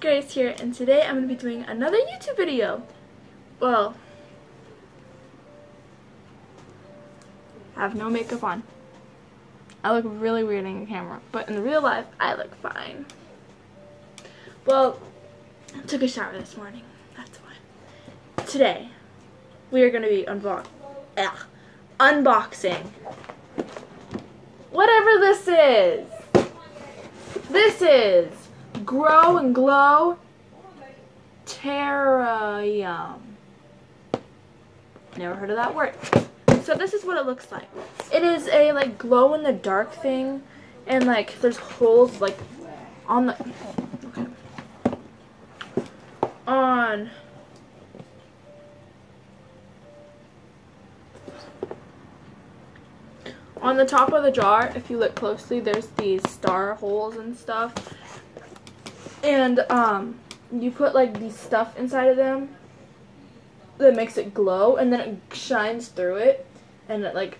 Grace here, and today I'm going to be doing another YouTube video. Well, I have no makeup on. I look really weird in the camera, but in real life, I look fine. Well, I took a shower this morning. That's why. Today, we are going to be unbox ugh, unboxing whatever this is. This is Grow and Glow Terrarium. Never heard of that word. So this is what it looks like. It is a like glow in the dark thing and like there's holes like on the okay. on on the top of the jar if you look closely there's these star holes and stuff and um, you put like the stuff inside of them that makes it glow, and then it shines through it, and it like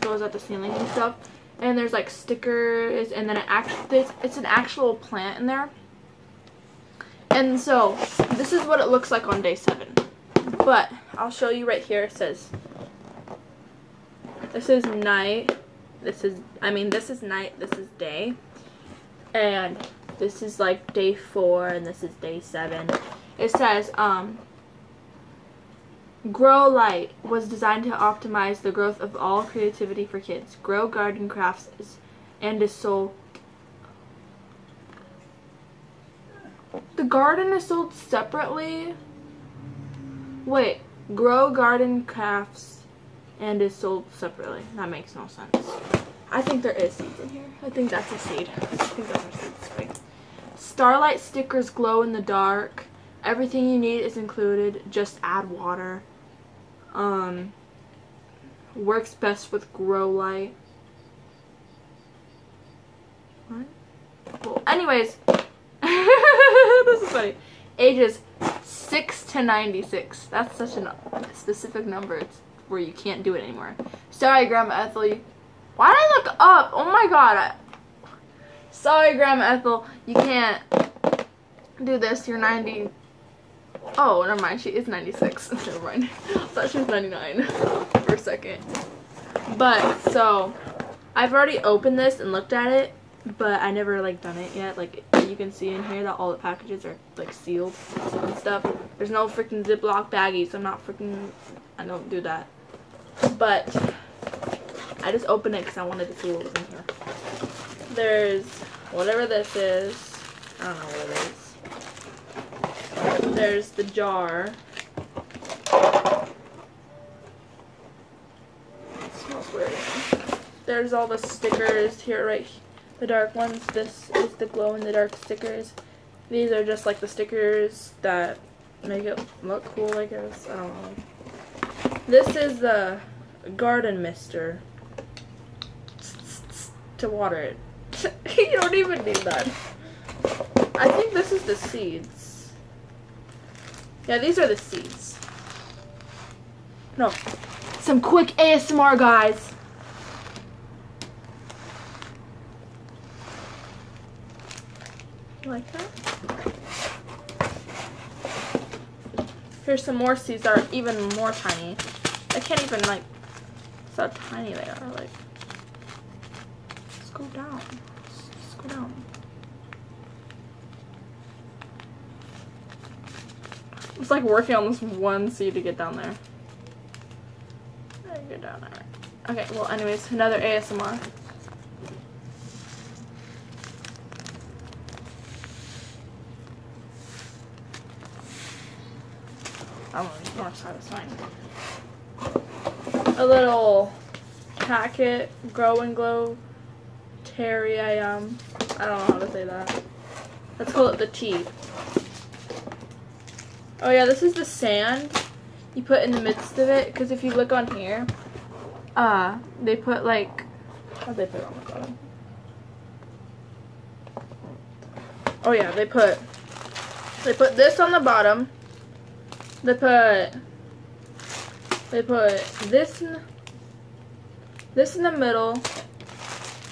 goes at the ceiling and stuff. And there's like stickers, and then it actually it's an actual plant in there. And so this is what it looks like on day seven. But I'll show you right here. It says this is night. This is I mean this is night. This is day. And this is like day four and this is day seven. It says, um, Grow Light was designed to optimize the growth of all creativity for kids. Grow Garden Crafts is, and is sold. The garden is sold separately. Wait, Grow Garden Crafts and is sold separately. That makes no sense. I think there is seeds in here. I think that's a seed. I think those are seeds. Wait. Starlight stickers glow in the dark. Everything you need is included. Just add water. Um, works best with grow light. What? Well, anyways, this is funny. Ages 6 to 96. That's such a specific number. It's where you can't do it anymore. Sorry, Grandma Ethel. Why did I look up? Oh my god. Sorry, Grandma Ethel, you can't do this. You're 90. Oh, never mind. She is 96. never mind. I thought she was 99 for a second. But, so, I've already opened this and looked at it, but I never, like, done it yet. Like, you can see in here that all the packages are, like, sealed and stuff. There's no freaking Ziploc baggies. So I'm not freaking, I don't do that. But, I just opened it because I wanted to see what was in here. There's whatever this is. I don't know what it is. There's the jar. smells weird. There's all the stickers here, right? The dark ones. This is the glow in the dark stickers. These are just like the stickers that make it look cool, I guess. I don't know. This is the garden mister to water it. you don't even need that. I think this is the seeds. Yeah, these are the seeds. No. Some quick ASMR, guys. You like that? Here's some more seeds that are even more tiny. I can't even, like, see how tiny they are. Like, let's go down. Go down. It's like working on this one seed to get down there. Down there. Okay, well anyways, another ASMR. I'm. A little packet, grow and glow Terry, I um, I don't know how to say that. Let's call it the T. Oh yeah, this is the sand you put in the midst of it, because if you look on here, uh, they put like, what they put on the bottom? Oh yeah, they put, they put this on the bottom, they put, they put this, in, this in the middle,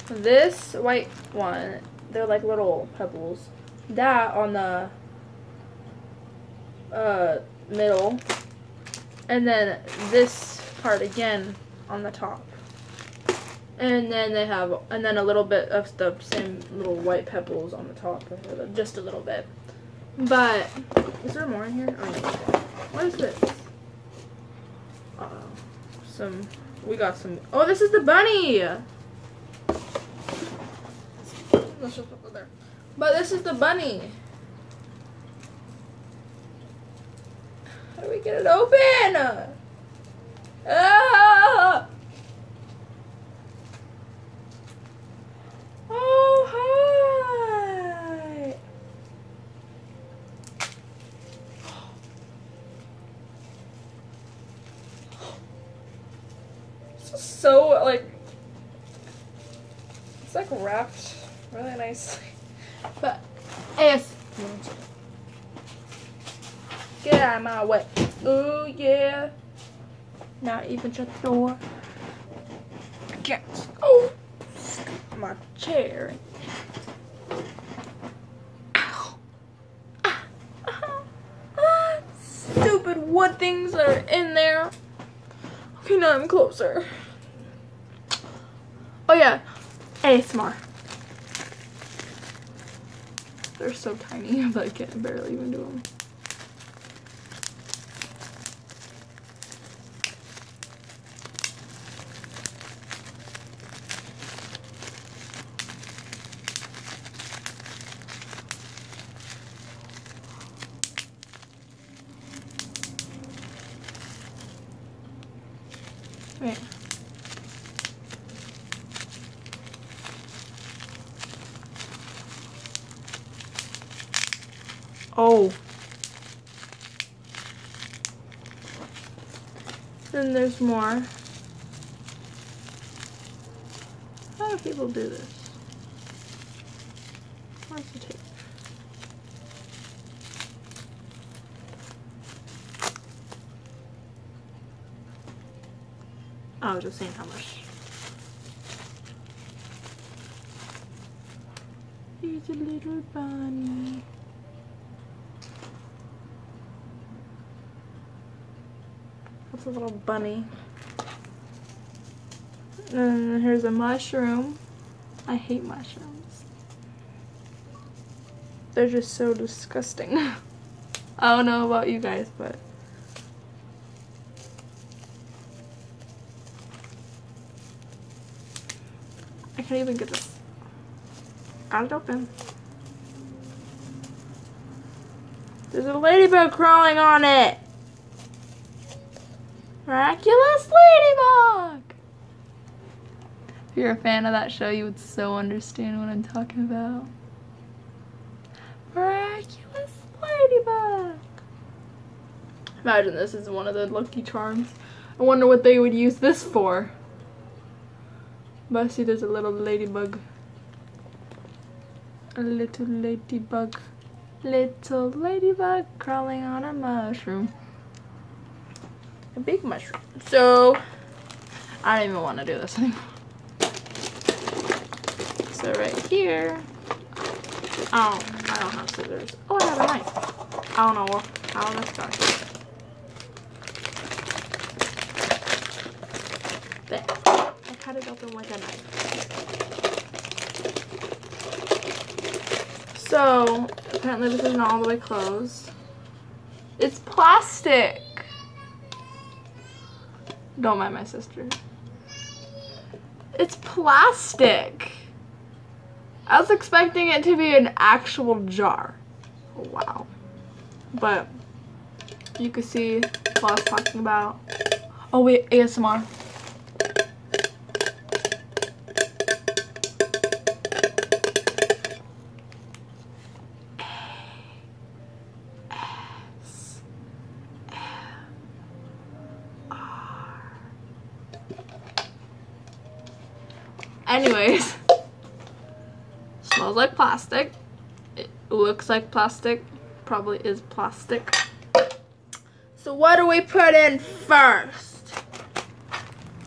this white one, they're like little pebbles. That on the uh, middle, and then this part again on the top. And then they have, and then a little bit of the same little white pebbles on the top, just a little bit. But, is there more in here? Oh, yeah. What is this? Uh oh Some, we got some, oh, this is the bunny! There. But this is the bunny. How do we get it open? Ah! Oh, hi! So, like, it's like wrapped nicely. But, yes. Get out of my way. Oh, yeah. Not even shut the door. I Can't. Oh, my chair. Stupid wood things that are in there. Okay, now I'm closer. Oh yeah, ASMR. They're so tiny, but I can barely even do them. Wait. Oh. Then there's more. How do people do this? Where's the tape? Was just saying how much. He's a little bunny. That's a little bunny. And here's a mushroom. I hate mushrooms. They're just so disgusting. I don't know about you guys, but I can't even get this Got it open. There's a ladybug crawling on it. Miraculous ladybug. If you're a fan of that show, you would so understand what I'm talking about. Miraculous ladybug. Imagine this is one of the Lucky Charms. I wonder what they would use this for. But I see there's a little ladybug. A little ladybug. Little ladybug crawling on a mushroom. A big mushroom. So, I don't even want to do this anymore. So right here, oh, I don't have scissors. Oh, I have a knife. I don't know how that's going. There. I cut it open with a knife. So, apparently this is not all the way closed. It's plastic. Don't mind my sister. It's plastic. I was expecting it to be an actual jar. Oh, wow. But you can see what I was talking about. Oh wait, ASMR. Anyways, smells like plastic. It looks like plastic. Probably is plastic. So what do we put in first?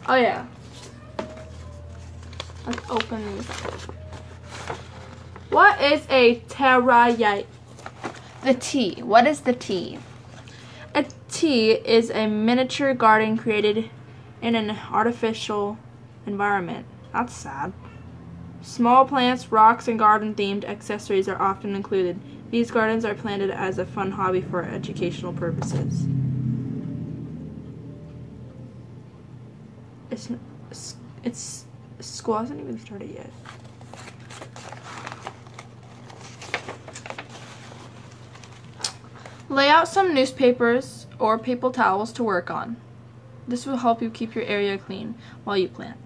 Oh yeah. Let's open these What is a teriyaki? The tea. What is the tea? A tea is a miniature garden created in an artificial environment. That's sad. Small plants, rocks, and garden themed accessories are often included. These gardens are planted as a fun hobby for educational purposes. It's it's school hasn't even started yet. Lay out some newspapers or paper towels to work on. This will help you keep your area clean while you plant.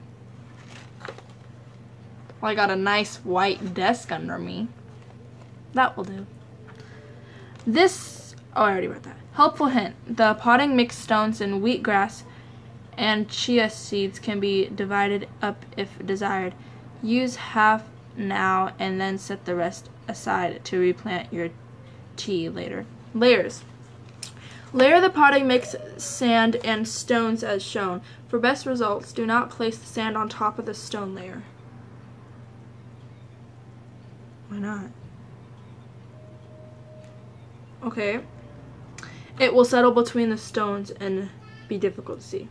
Well, I got a nice white desk under me. That will do. This, oh, I already read that. Helpful hint. The potting mixed stones and wheatgrass and chia seeds can be divided up if desired. Use half now and then set the rest aside to replant your tea later. Layers. Layer the potting mix sand and stones as shown. For best results, do not place the sand on top of the stone layer. Why not? Okay. It will settle between the stones and be difficult to see.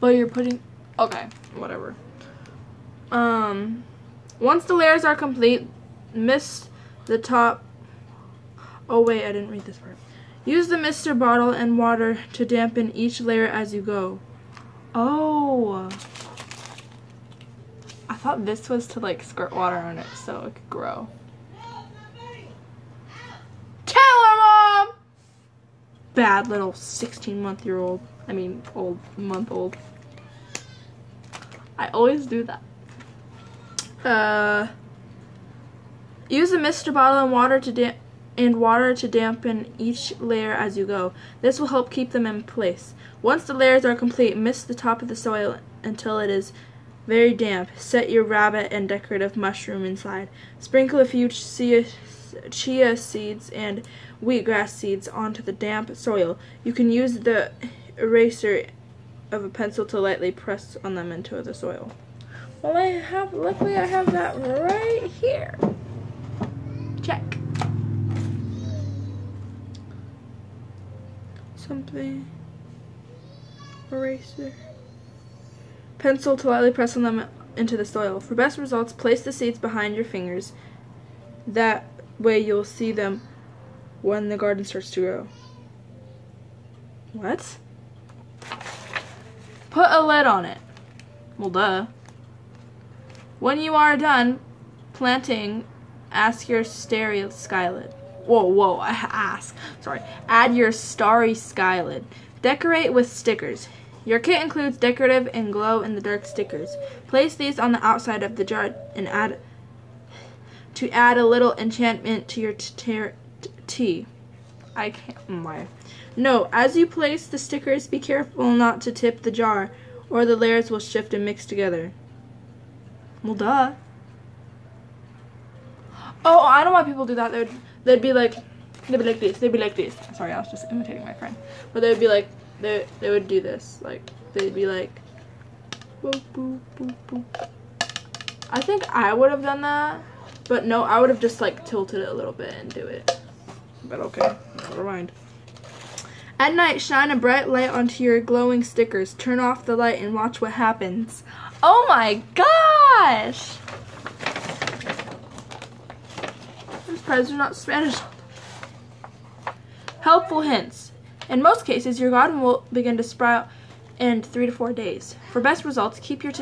But you're putting... Okay, whatever. Um, once the layers are complete, mist the top... Oh wait, I didn't read this part. Use the mister bottle and water to dampen each layer as you go. Oh. I thought this was to like squirt water on it so it could grow. Tell her, Mom! Bad little 16 month year old. I mean, old month old. I always do that. Uh, use a mister bottle and water to damp and water to dampen each layer as you go. This will help keep them in place. Once the layers are complete, mist the top of the soil until it is very damp. Set your rabbit and decorative mushroom inside. Sprinkle a few chia, seeds and wheatgrass seeds onto the damp soil. You can use the eraser of a pencil to lightly press on them into the soil. Well, I have, luckily I have that right here. Check. something. Eraser. Pencil to lightly press on them into the soil. For best results, place the seeds behind your fingers. That way you'll see them when the garden starts to grow. What? Put a lid on it. Well, duh. When you are done planting, ask your starry skylid whoa, whoa, I ask, sorry, add your starry skylid. Decorate with stickers. Your kit includes decorative and glow-in-the-dark stickers. Place these on the outside of the jar and add to add a little enchantment to your tea. I can't, mm, my. No, as you place the stickers, be careful not to tip the jar, or the layers will shift and mix together. Well, duh. Oh, I don't know why people do that. They're they'd be like, they'd be like this, they'd be like this. Sorry, I was just imitating my friend. But they would be like, they, they would do this. Like, they'd be like, boop, boop, boop, boop. I think I would have done that. But no, I would have just like tilted it a little bit and do it. But okay, never mind. At night, shine a bright light onto your glowing stickers. Turn off the light and watch what happens. Oh my gosh! I'm surprised they're not Spanish. Helpful hints. In most cases, your garden will begin to sprout in three to four days. For best results, keep your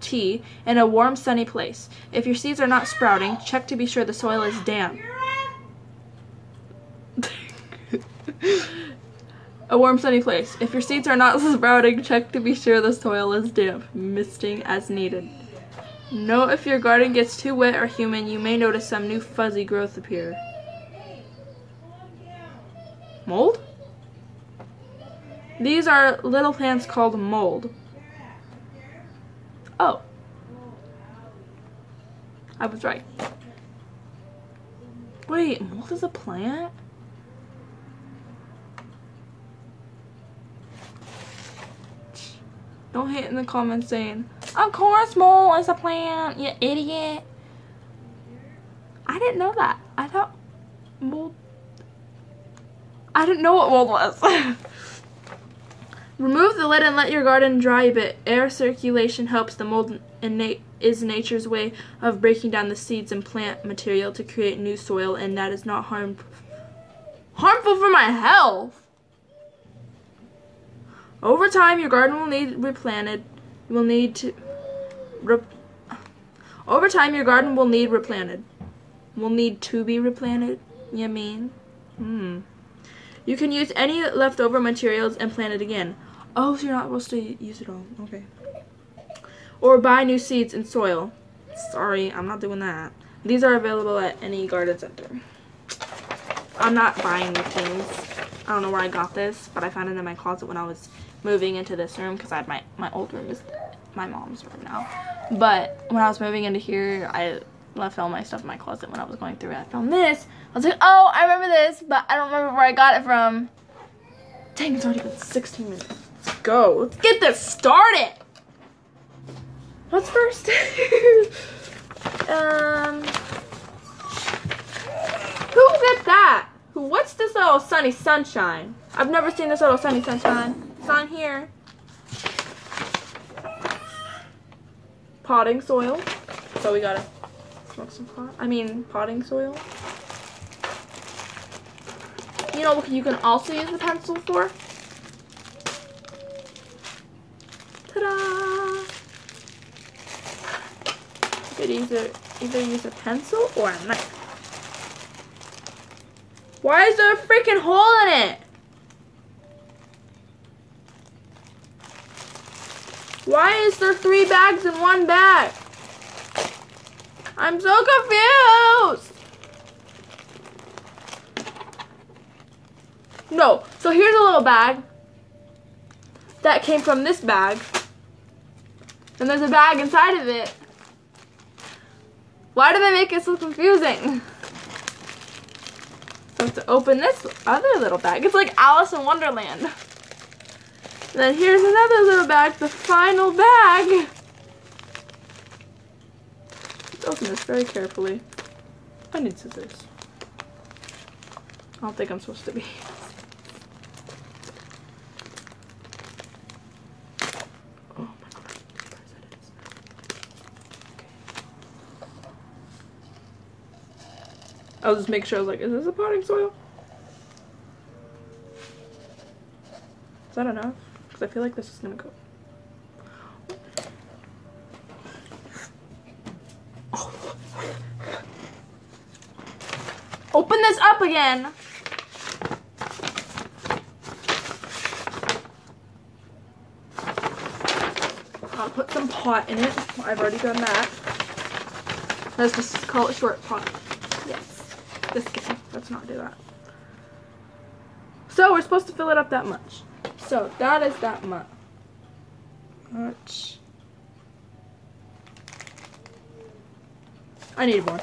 tea in a warm, sunny place. If your seeds are not sprouting, check to be sure the soil is damp. a warm, sunny place. If your seeds are not sprouting, check to be sure the soil is damp, misting as needed. Note if your garden gets too wet or humid, you may notice some new fuzzy growth appear. Mold? These are little plants called mold. Oh. I was right. Wait, mold is a plant? Don't hate in the comments saying, of course mold is a plant, you idiot. I didn't know that. I thought mold... I I didn't know what mold was. Remove the lid and let your garden dry a bit. Air circulation helps the mold and na- is nature's way of breaking down the seeds and plant material to create new soil, and that is not harm- harmful for my health. Over time, your garden will need replanted. You will need to. Over time, your garden will need replanted. Will need to be replanted. You mean? Hmm. You can use any leftover materials and plant it again. Oh, so you're not supposed to use it all. Okay. Or buy new seeds and soil. Sorry, I'm not doing that. These are available at any garden center. I'm not buying the things. I don't know where I got this, but I found it in my closet when I was moving into this room because I had my, my old room is my mom's room now. But when I was moving into here, I left all my stuff in my closet when I was going through it. I found this. I was like, oh, I remember this, but I don't remember where I got it from. Dang, it's already been 16 minutes. Let's go. Let's get this started. What's first? um, who did that? Who? What's this little sunny sunshine? I've never seen this little sunny sunshine. It's on here. Potting soil. So we gotta smoke some pot. I mean, potting soil. You know what you can also use the pencil for? Ta-da! You could either, either use a pencil or a knife. Why is there a freaking hole in it? Why is there three bags in one bag? I'm so confused. No, so here's a little bag that came from this bag. And there's a bag inside of it. Why do they make it so confusing? So to open this other little bag, it's like Alice in Wonderland. And then here's another little bag, the final bag. Let's open this very carefully. I need scissors. I don't think I'm supposed to be. Oh my god. Where's that is? I'll just make sure I was like, is this a potting soil? Is that enough? Because I feel like this is gonna go. Oh. Open this up again. I'll put some pot in it. I've already done that. Let's just call it short pot. Just kidding. Let's not do that. So we're supposed to fill it up that much. So that is that much. Much. I need more.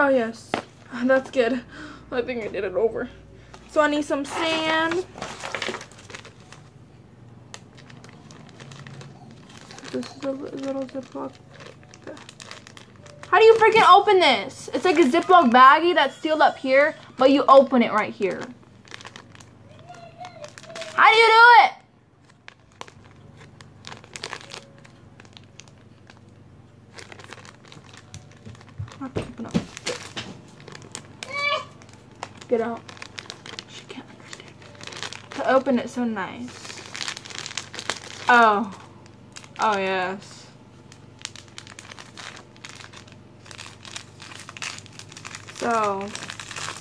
Oh yes, that's good. I think I did it over. So I need some sand. This is a little Ziploc. How do you freaking open this? It's like a Ziploc baggie that's sealed up here, but you open it right here. How do you do it? Not to open up. Get out. She can't understand. To open it so nice. Oh. Oh, yes. So,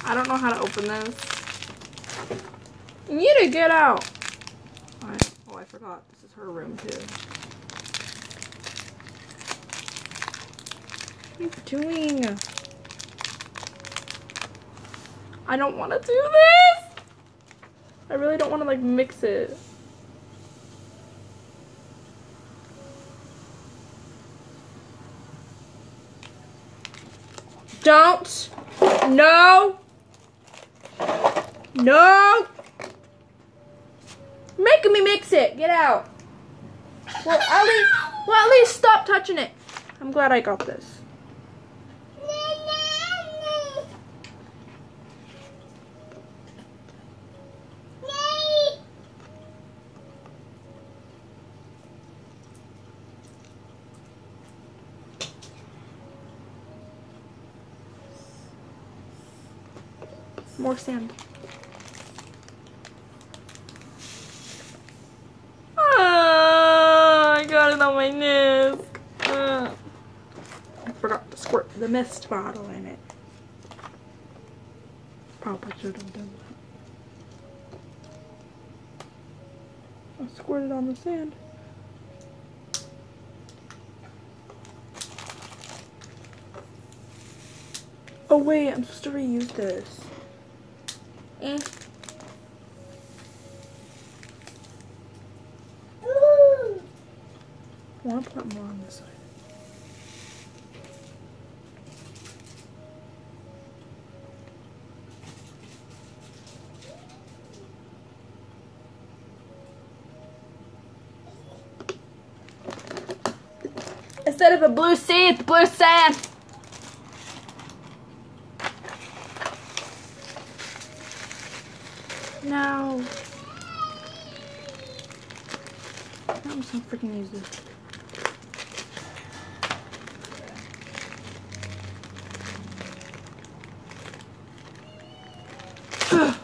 I don't know how to open this. You need to get out. I, oh, I forgot. This is her room, too. What are you doing? I don't want to do this. I really don't want to like mix it. Don't. No. No! Making me mix it. Get out. Well, at least, well, at least stop touching it. I'm glad I got this. More sand. Ah, I got it on my nose. Ah. I forgot to squirt the mist bottle in it. Probably should have done that. I squirted on the sand. Oh wait, I'm supposed to reuse this. Eh. I want to put more on this side. Instead of a blue sea, it's blue sand. No. I'm so freaking this.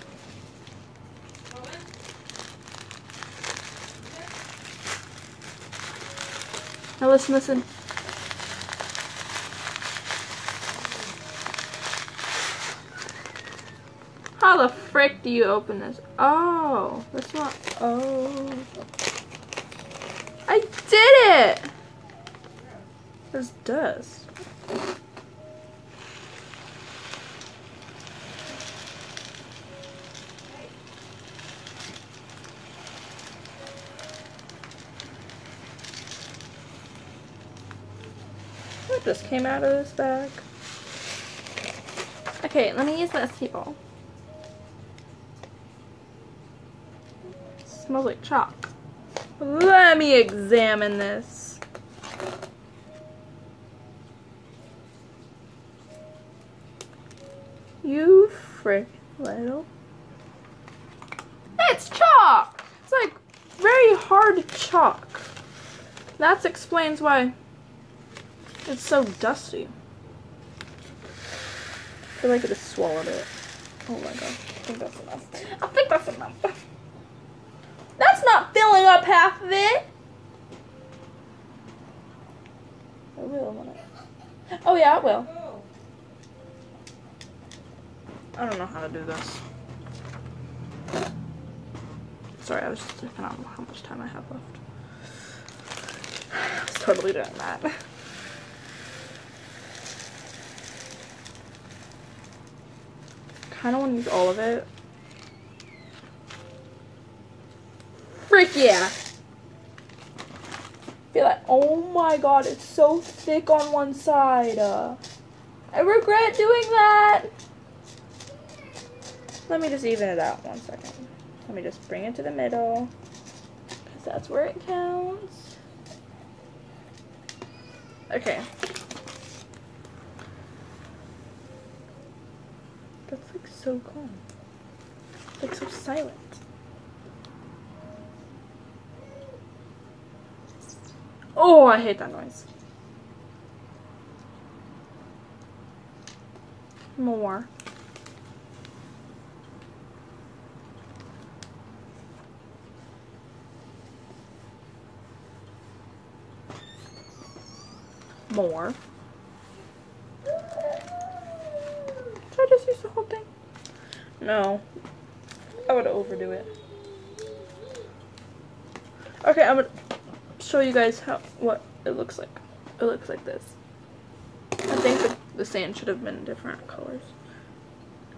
Now listen, listen. How the frick do you open this? Oh, that's not. Oh. I did it! There's dust. What just came out of this bag? Okay, let me use this table. Smells like chalk. Let me examine this. You frick little. It's chalk! It's like very hard chalk. That explains why it's so dusty. I feel like I just swallowed it. Oh my god. I think that's enough. I think that's enough. Filling up half of it. I will? Oh yeah, I will. I don't know how to do this. Sorry, I was just looking at how much time I have left. I was totally doing that. Kind of want to use all of it. Frick yeah. Feel like, oh my god, it's so thick on one side. Uh, I regret doing that. Let me just even it out one second. Let me just bring it to the middle. Because that's where it counts. Okay. That's like so calm. It's like so silent. Oh, I hate that noise. More. More. Should I just use the whole thing? No. I would overdo it. Okay, I'm gonna show you guys how what it looks like. It looks like this. I think the, the sand should have been different colors.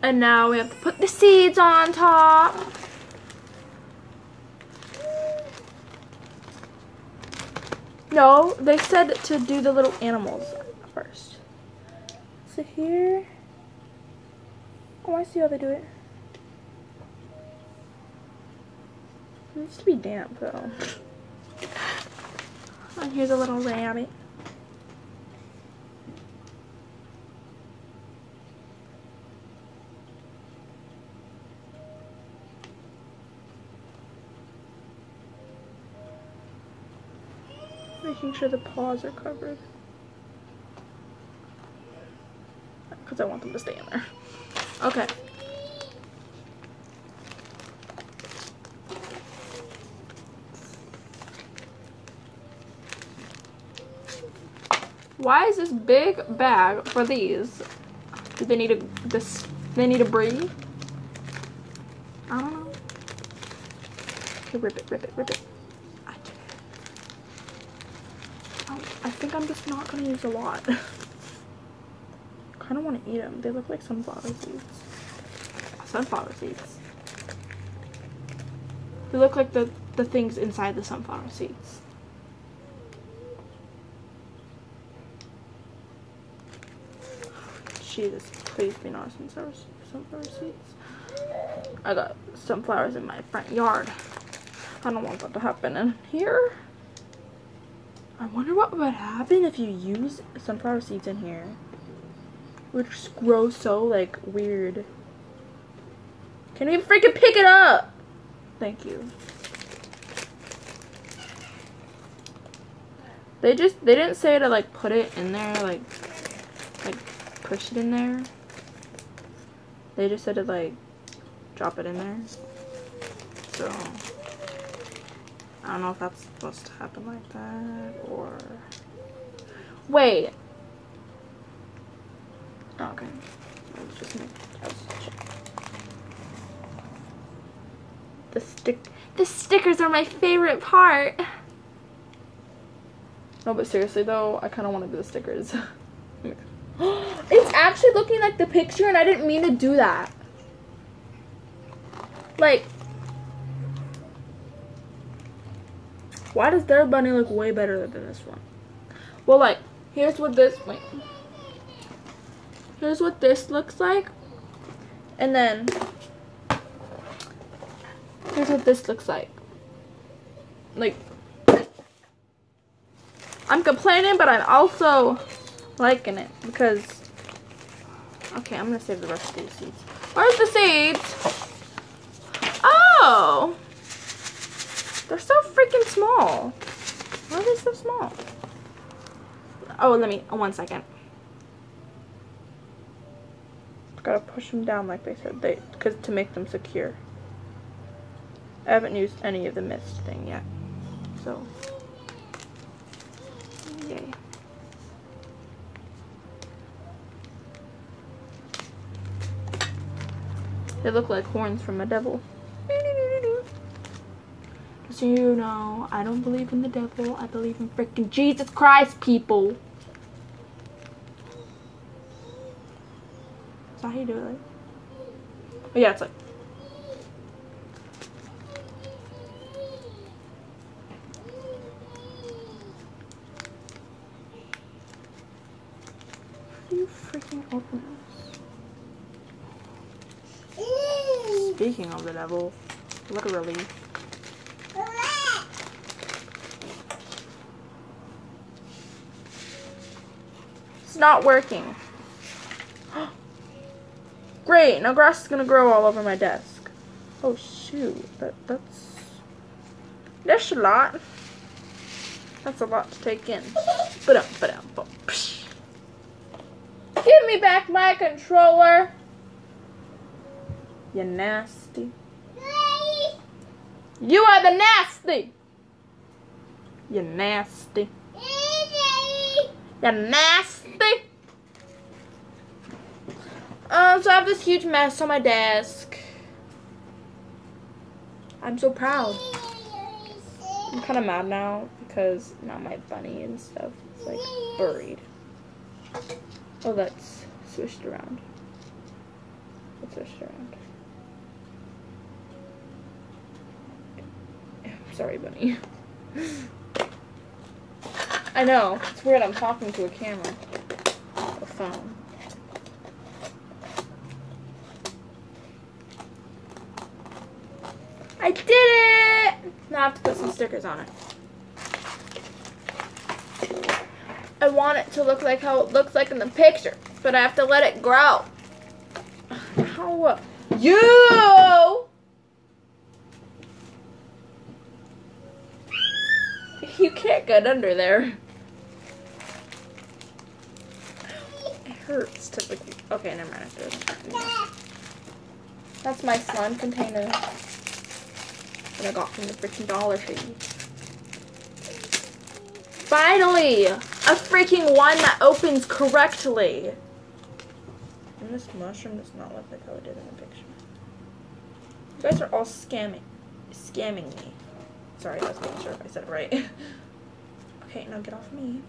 And now we have to put the seeds on top. No, they said to do the little animals first. So here, oh I see how they do it. It needs to be damp though. Here's a little rabbit. Making sure the paws are covered. Because I want them to stay in there. Okay. Why is this big bag for these? Do they need a this they need a breathe? I don't know. Okay, rip it, rip it, rip it. I, oh, I think I'm just not gonna use a lot. kind of want to eat them. They look like sunflower seeds. Sunflower seeds. They look like the, the things inside the sunflower seeds. Jesus, please be nice not sunflower, sunflower seeds. I got sunflowers in my front yard. I don't want that to happen in here. I wonder what would happen if you use sunflower seeds in here. Which grow so like weird. Can we freaking pick it up? Thank you. They just they didn't say to like put it in there like push it in there. They just said to like drop it in there. So I don't know if that's supposed to happen like that or wait. Okay. Let's just make The stick the stickers are my favorite part. No, but seriously though, I kind of want to do the stickers. it's actually looking like the picture and I didn't mean to do that. Like, why does their bunny look way better than this one? Well, like, here's what this, wait. Here's what this looks like. And then, here's what this looks like. Like, I'm complaining, but I'm also liking it because okay i'm gonna save the rest of these seeds. Where's the seeds? Oh! They're so freaking small. Why are they so small? Oh let me one second. Gotta push them down like they said they because to make them secure. I haven't used any of the mist thing yet so They look like horns from a devil. Just so you know, I don't believe in the devil. I believe in freaking Jesus Christ, people. Is that how you do it? Oh, yeah, it's like. How do you freaking open it? Speaking of the devil, literally. It's not working. Great, now grass is gonna grow all over my desk. Oh shoot, that that's that's a lot. That's a lot to take in. Give me back my controller. You nasty. You are the nasty. You're nasty. You nasty. Um, so I have this huge mess on my desk. I'm so proud. I'm kind of mad now because now my bunny and stuff is like buried. Oh, that's swished around. It's swished around. Sorry, bunny. I know. It's weird. I'm talking to a camera. A phone. I did it! Now I have to put some stickers on it. I want it to look like how it looks like in the picture, but I have to let it grow. How? Uh, you! You can't get under there. It hurts to. Okay, never mind. That's my slime container that I got from the freaking Dollar Tree. Finally! A freaking one that opens correctly. And this mushroom does not look like how it did in the picture. You guys are all scamming. Scamming me. Sorry, I was making sure if I said it right. okay, now get off me.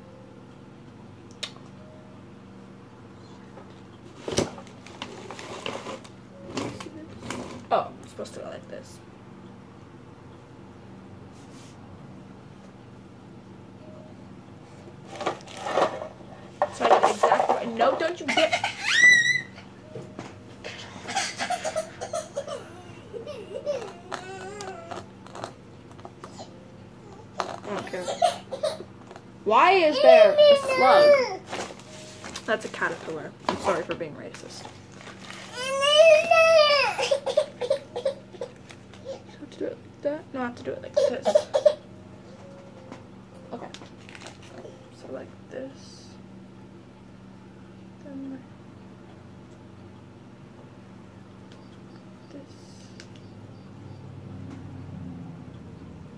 Oh, I'm supposed to go like this. So I did exactly right. No, don't you get. Okay. Why is there a slug? That's a caterpillar. I'm sorry for being racist. have to do it like that? No, I have to do it like this. Okay. So like this. Then like this.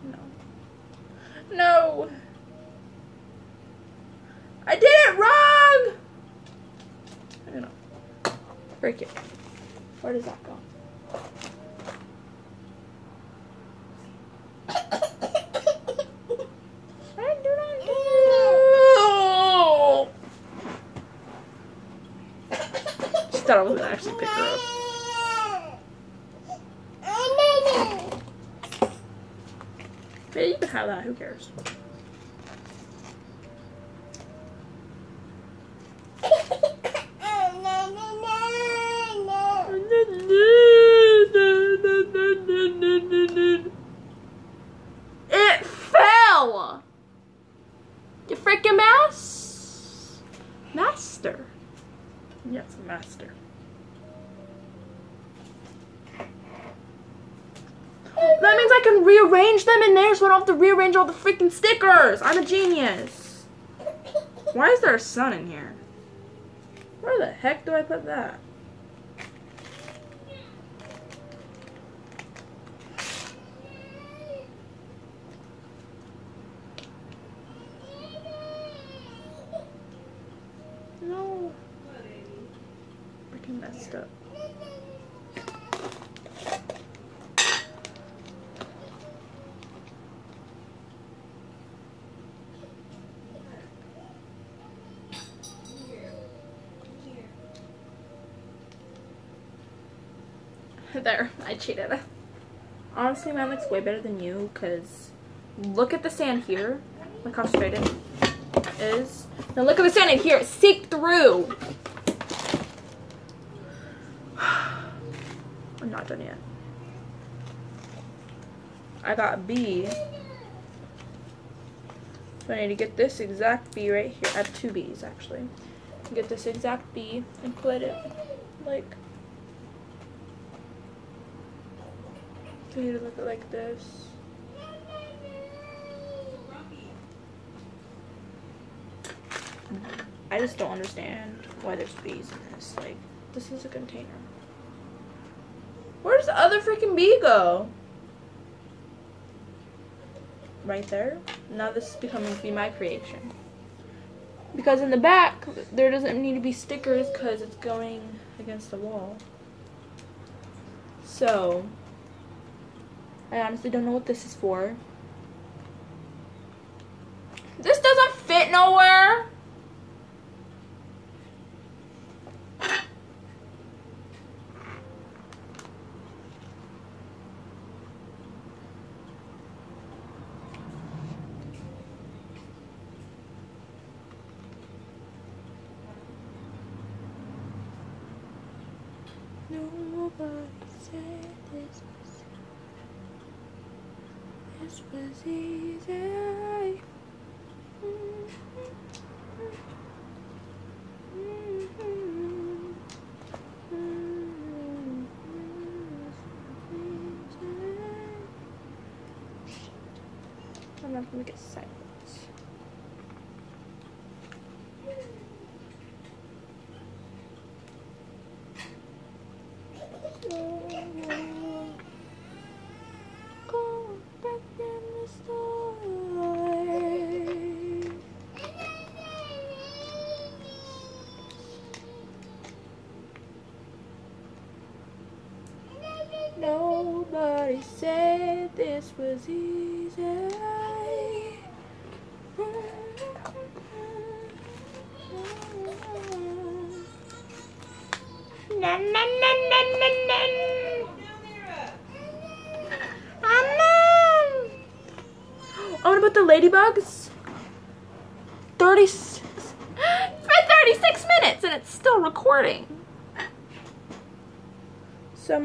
No. No! I did it wrong! I don't know. Break it. Where does that go? I do not know. She actually pick her up. Have that. Who cares? All the freaking stickers. I'm a genius. Why is there a sun in here? Where the heck do I put that? No. Freaking messed up. Cheated. Honestly, mine looks way better than you because look at the sand here. Look how straight it is. Now look at the sand in here. It's seeped through. I'm not done yet. I got B. So I need to get this exact B right here. I have two B's actually. Get this exact B and put it like Need to look like this. I just don't understand why there's bees in this. Like, this is a container. Where does the other freaking bee go? Right there. Now this is becoming to be my creation. Because in the back, there doesn't need to be stickers because it's going against the wall. So, I honestly don't know what this is for. This doesn't fit nowhere. Nobody said this was this was easy. I'm not gonna get silent.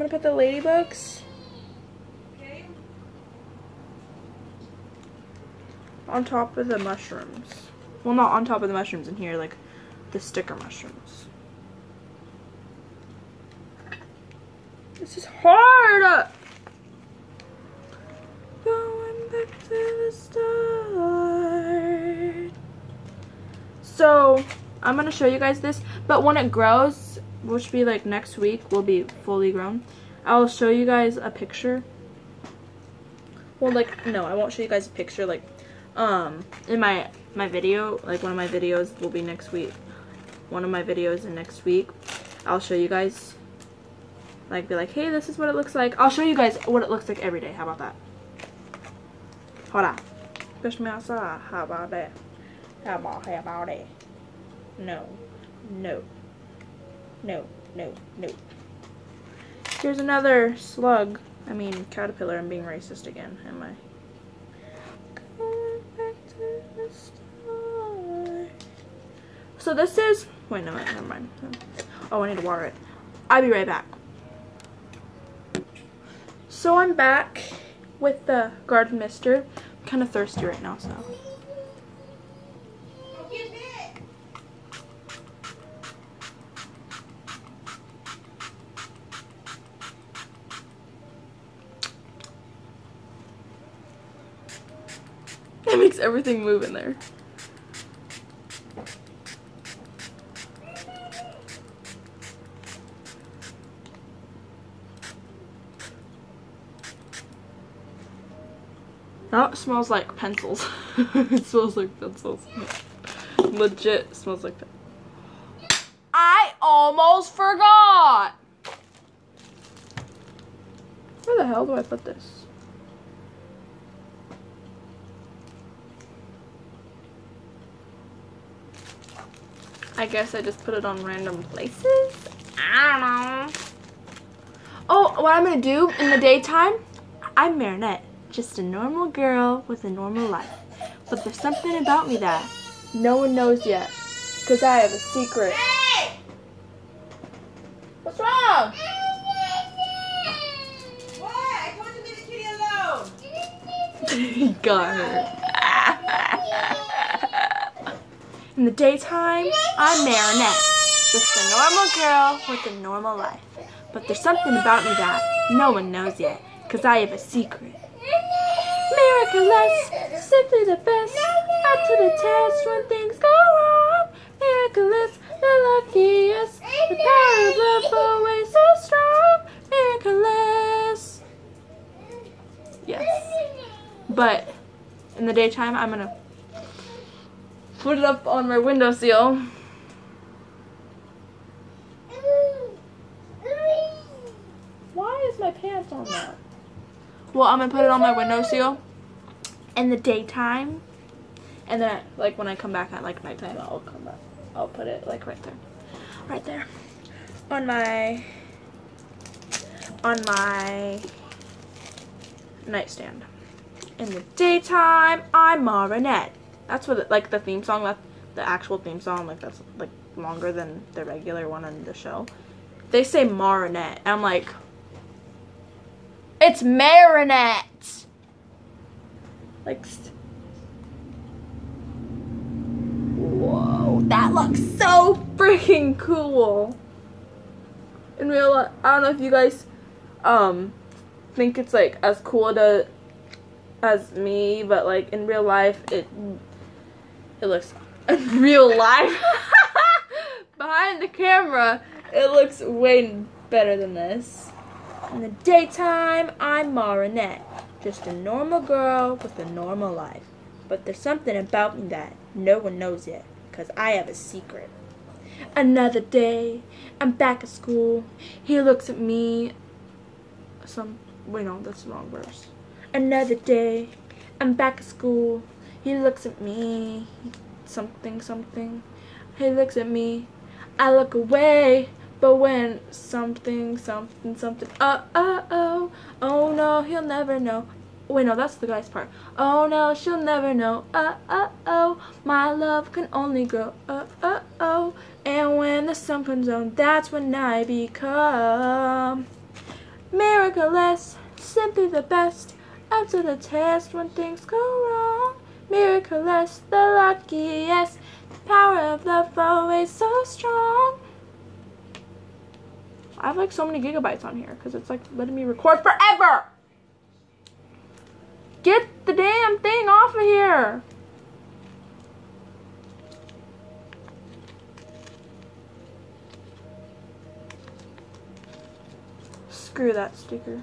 Gonna put the ladybugs on top of the mushrooms. Well, not on top of the mushrooms in here, like the sticker mushrooms. This is hard. Going back to the start. So I'm gonna show you guys this, but when it grows, which be like next week, will be fully grown. I'll show you guys a picture. Well, like no, I won't show you guys a picture. Like, um, in my my video, like one of my videos will be next week. One of my videos in next week, I'll show you guys. Like, be like, hey, this is what it looks like. I'll show you guys what it looks like every day. How about that? Hold on. Push me outside. How about that? How about, how about that? No. No. No. No. No. Here's another slug. I mean, caterpillar. I'm being racist again, am I? So this is... Wait, no, never mind. Oh, I need to water it. I'll be right back. So I'm back with the garden mister. I'm kind of thirsty right now, so. It makes everything move in there. Now it smells like pencils. it smells like pencils. Legit smells like pen- I almost forgot! Where the hell do I put this? I guess I just put it on random places. I don't know. Oh, what I'm gonna do in the daytime, I'm Marinette, just a normal girl with a normal life. But there's something about me that no one knows yet, because I have a secret. What's wrong? What? I told you to leave the kitty alone. he got her. In the daytime, I'm Marinette, just a normal girl with a normal life. But there's something about me that no one knows yet, because I have a secret. Miraculous, simply the best, up to the test when things go wrong. Miraculous, the luckiest, the power of love always so strong. Miraculous. Yes. But in the daytime, I'm gonna put it up on my windowsill. Why is my pants on that? Well, I'm gonna put it on my windowsill in the daytime, and then like when I come back at like nighttime, I'll come back. I'll put it like right there, right there, on my on my nightstand. In the daytime, I'm Marinette. That's what it, like the theme song. That the actual theme song. Like that's like longer than the regular one on the show. They say Marinette. I'm like, it's Marinette. Like, whoa, that looks so freaking cool. In real life, I don't know if you guys, um, think it's like as cool to as me, but like in real life, it it looks real life behind the camera, it looks way better than this. In the daytime, I'm Marinette, just a normal girl with a normal life. But there's something about me that no one knows yet, cause I have a secret. Another day, I'm back at school. He looks at me. Some wait, no, that's the wrong verse. Another day, I'm back at school. He looks at me. Something, something. He looks at me. I look away. But when something, something, something, uh, uh, oh, oh no, he'll never know. Wait, no, that's the guy's part. Oh no, she'll never know. Uh, uh, oh, my love can only grow. Uh, uh, oh, and when the sun comes on, that's when I become miraculous, simply the best. Up to the test when things go wrong. Miraculous, the luckiest. The power of love always so strong. I have like so many gigabytes on here because it's like letting me record forever. Get the damn thing off of here. Screw that sticker.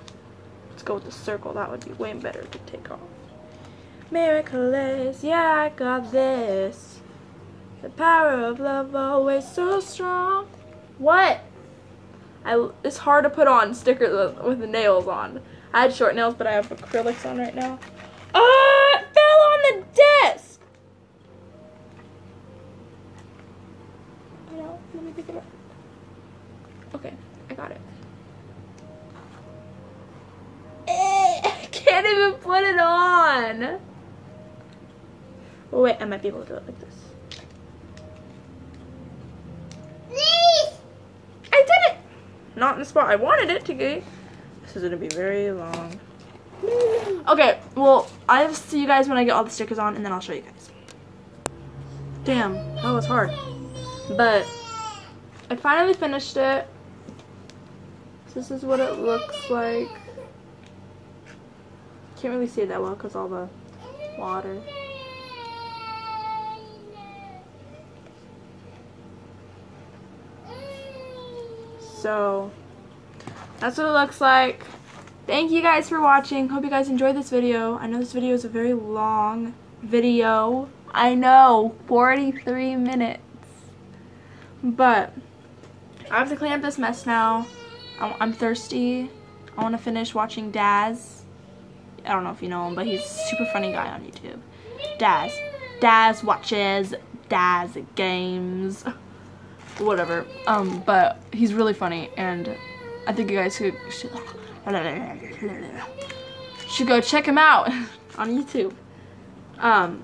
Let's go with the circle. That would be way better to take off. Miraculous, yeah, I got this. The power of love always so strong. What? I, it's hard to put on stickers with, the nails on. I had short nails, but I have acrylics on right now. Ah, it fell on the desk. Okay, I got it. Eh, I can't even put it on. Oh, wait, I might be able to do it like this. I did it! Not in the spot I wanted it to be. This is gonna be very long. Okay, well, I'll see you guys when I get all the stickers on, and then I'll show you guys. Damn, that was hard. But, I finally finished it. This is what it looks like. Can't really see it that well because all the water. So, that's what it looks like. Thank you guys for watching. Hope you guys enjoyed this video. I know this video is a very long video. I know, 43 minutes. But, I have to clean up this mess now. I'm thirsty. I want to finish watching Daz. I don't know if you know him, but he's a super funny guy on YouTube. Daz. Daz watches Daz games. Whatever. Um, but he's really funny, and I think you guys should, should, go check him out on YouTube. Um,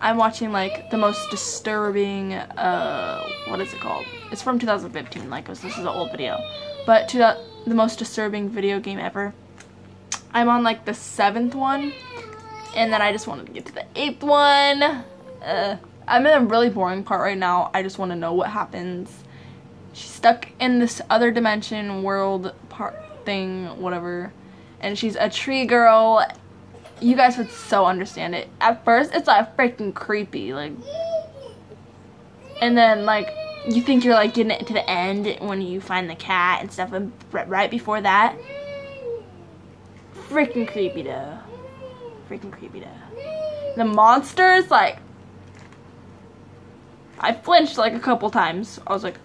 I'm watching like the most disturbing, uh, what is it called? It's from 2015, like this is an old video. But to the, the most disturbing video game ever. I'm on like the seventh one, and then I just wanted to get to the eighth one. Uh, I'm in a really boring part right now. I just want to know what happens. She's stuck in this other dimension world part thing, whatever. And she's a tree girl. You guys would so understand it. At first, it's like freaking creepy, like. And then like you think you're like getting it to the end when you find the cat and stuff, and right before that, freaking creepy though. Freaking creepy though. The monsters like. I flinched like a couple times. I was like,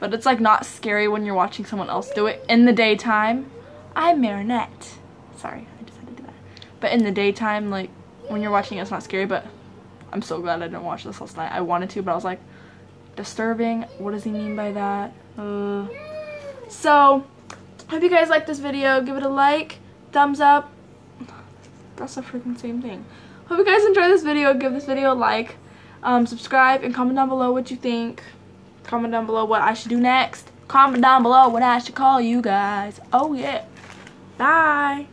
but it's like not scary when you're watching someone else do it in the daytime. I'm Marinette. Sorry, I just had to do that. But in the daytime, like when you're watching it, it's not scary. But I'm so glad I didn't watch this last night. I wanted to, but I was like, disturbing. What does he mean by that? Uh, so, hope you guys liked this video. Give it a like, thumbs up. That's the freaking same thing. Hope you guys enjoyed this video. Give this video a like. Um, subscribe and comment down below what you think. Comment down below what I should do next. Comment down below what I should call you guys. Oh yeah. Bye.